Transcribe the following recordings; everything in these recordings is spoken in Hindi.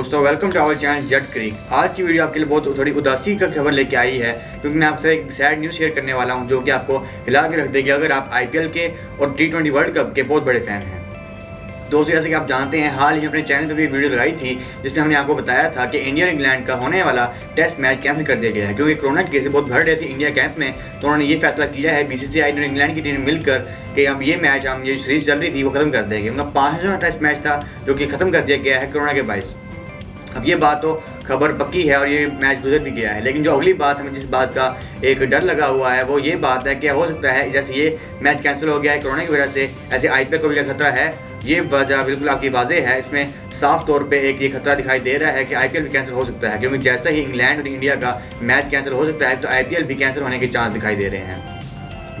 दोस्तों welcome to our channel Jat cric आज की वीडियो आपके लिए बहुत थोड़ी उदासी का खबर लेके आई है, क्योंकि मैं आपसे एक सैड न्यूज़ शेयर करने वाला हूँ, जो कि आपको हिला के रख देगी अगर आप आईपीएल के और टी ट्वेंटी वर्ल्ड कप के बहुत बड़े फ़ैन हैं। दोस्तों, जैसे कि आप जानते हैं, हाल ही अपने चैनल पर भी वीडियो लगाई थी, जिसमें हमने आपको बताया था कि इंडिया और इंग्लैंड का होने वाला टेस्ट मैच कैंसिल कर दिया गया है, क्योंकि कोरोना के केसेस बहुत बढ़ रहे थे इंडिया कैंप में तो उन्होंने ये फैसला किया है बीसीसीआई और इंग्लैंड की टीम मिलकर कि हम ये मैच हम ये सीरीज़ चल रही थी, वो खत्म कर देंगे उनका पाँचवा टेस्ट मैच था, जो कि खत्म कर दिया गया है कोरोना के बाईस अब ये बात तो खबर पक्की है और ये मैच गुजर भी गया है। लेकिन जो अगली बात हमें जिस बात का एक डर लगा हुआ है, वो ये बात है कि हो सकता है जैसे ये मैच कैंसिल हो गया है कोरोना की वजह से, ऐसे आईपीएल को भी खतरा है, ये वजह बिल्कुल आपकी वाजे है। इसमें साफ़ तौर पे एक ये खतरा दिखाई दे रहा है कि आईपीएल भी कैंसिल हो सकता है, क्योंकि जैसा ही इंग्लैंड और इंडिया का मैच कैंसिल हो सकता है तो आईपीएल भी कैंसिल होने के चांस दिखाई दे रहे हैं।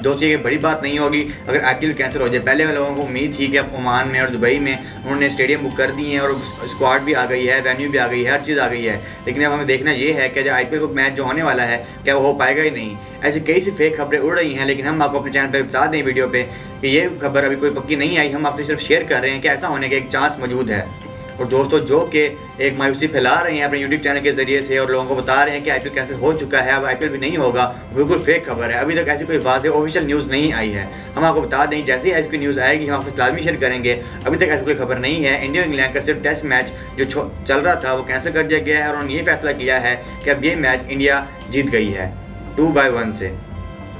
दोस्तों, ये बड़ी बात नहीं होगी। अगर आई कैंसिल हो जाए, पहले लोगों को उम्मीद थी कि अब ओमान में और दुबई में उन्होंने स्टेडियम बुक कर दिए हैं और स्क्वाड भी आ गई है, वेन्यू भी आ गई है, हर चीज़ आ गई है। लेकिन अब हमें देखना ये है कि जो आई को मैच जो होने वाला है, क्या वो हो पाएगा ही नहीं? ऐसी कई सी फेक खबरें उड़ रही हैं, लेकिन हम आपको अपने चैनल पर बता दें वीडियो पे कि ये खबर अभी कोई पक्की नहीं आई। हम आपसे सिर्फ़ शेयर कर रहे हैं कि ऐसा होने का एक चांस मौजूद है। और दोस्तों, जो कि एक मायूसी फैला रहे हैं अपने यूट्यूब चैनल के ज़रिए से और लोगों को बता रहे हैं कि आईपीएल कैंसिल हो चुका है। अब आईपीएल भी नहीं होगा, बिल्कुल फेक खबर है। अभी तक ऐसी कोई बात है ऑफिशियल न्यूज़ नहीं आई है। हम आपको बता दें, जैसे ही ऐसी न्यूज़ आएगी, हम आपसे लाजमी शेयर करेंगे। अभी तक ऐसी कोई खबर नहीं है। इंडिया इंग्लैंड का सिर्फ़ टेस्ट मैच जो चल रहा था, वो कैंसिल कर दिया गया है और उन्होंने ये फैसला किया है कि अब ये मैच इंडिया जीत गई है टू बाई वन से।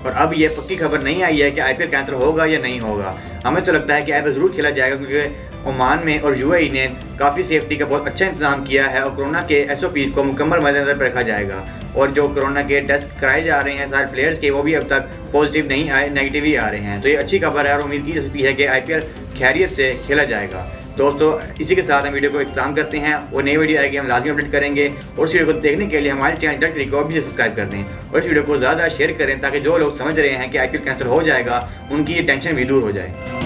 और अब ये पक्की खबर नहीं आई है कि आईपीएल कैंसिल होगा या नहीं होगा। हमें तो लगता है कि आईपीएल ज़रूर खेला जाएगा, क्योंकि ओमान में और यूएई ने काफ़ी सेफ्टी का बहुत अच्छा इंतज़ाम किया है और कोरोना के एस को मुकम्मल मद्देनजर पर रखा जाएगा। और जो कोरोना के टेस्ट कराए जा रहे हैं सारे प्लेयर्स के, वो भी अब तक पॉजिटिव नहीं आए नेगेटिव ही आ रहे हैं। तो ये अच्छी खबर है और उम्मीद की जा सकती है कि आईपीएल खैरियत से खेला जाएगा। दोस्तों, इसी के साथ हम वीडियो को इख्ताम करते हैं और नई वीडियो आएगी, हम लाजमी अपडेट करेंगे। और इस वीडियो को देखने के लिए हमारे चैनल डट को भी सब्सक्राइब कर दें और इस वीडियो को ज़्यादा शेयर करें ताकि जो लोग समझ रहे हैं कि आई कैंसर हो जाएगा, उनकी ये टेंशन भी दूर हो जाए।